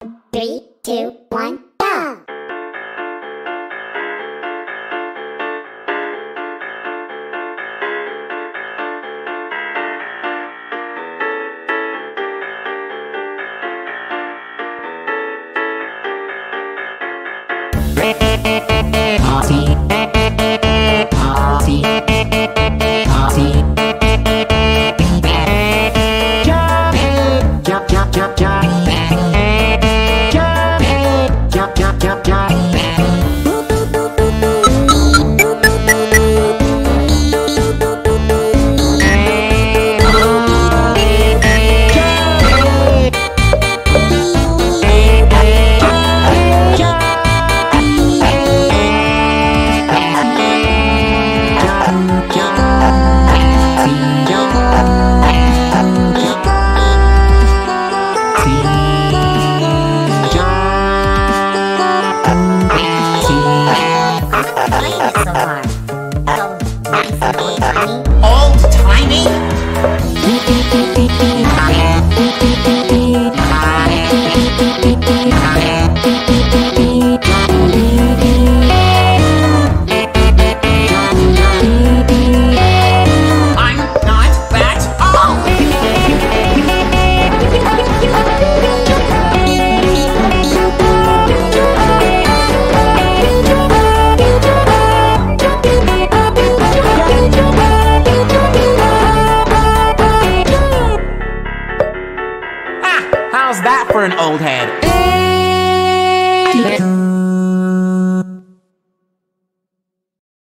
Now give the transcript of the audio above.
Three, two, one, go! Party. Party. Party. Jump, jump, jump, jump. yeah, yeah. So. Old-timey? How's that for an old head?